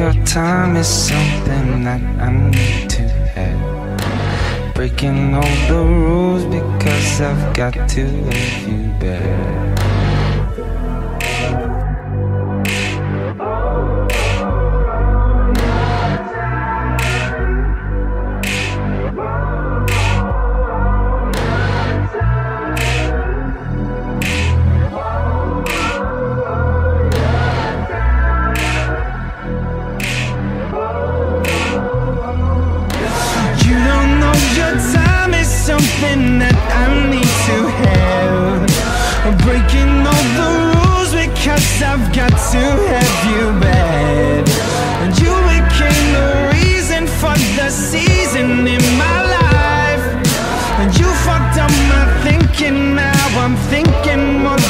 your time is something that I need to have. Breaking all the rules because I've got to have you back.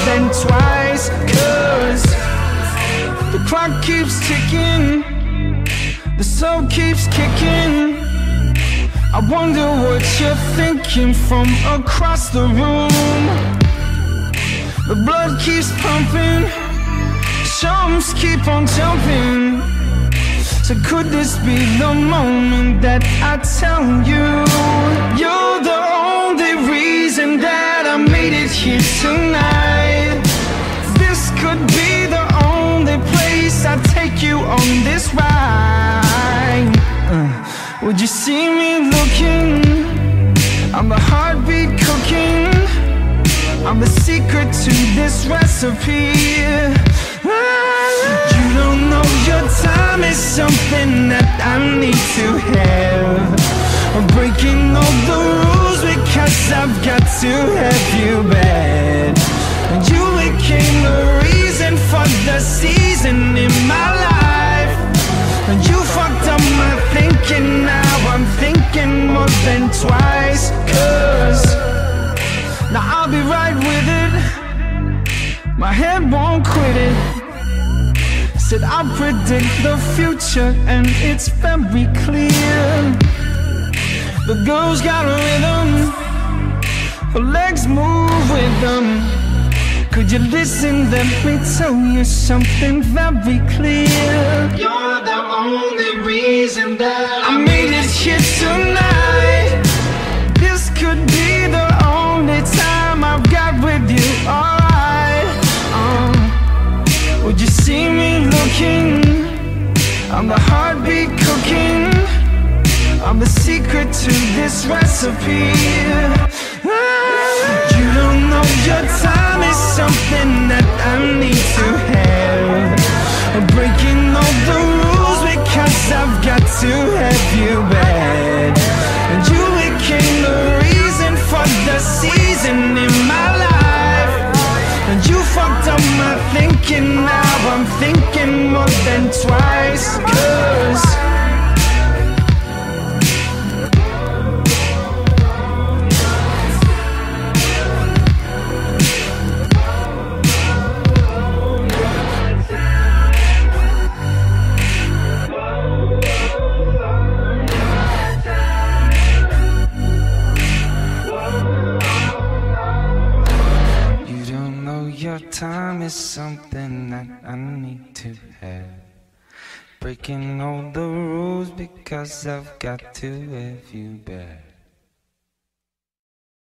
Than twice. Cause the clock keeps ticking, the soul keeps kicking. I wonder what you're thinking from across the room. The blood keeps pumping, shows keep on jumping. So could this be the moment that I tell you be the only place I take you on this ride. Uh. Would you see me looking? I'm the heartbeat cooking. I'm the secret to this recipe. You don't know your time is something that I need to have. I'm breaking all the rules because I've got to have you back. You became the reason My head won't quit it. Said I predict the future And it's very clear. The girl's got a rhythm Her legs move with them. Could you listen, let me tell you something very clear. You're the only reason that I made it here tonight looking? I'm the heartbeat cooking I'm the secret to this recipe your time is something that I need to have. Breaking all the rules because I've got to have you back.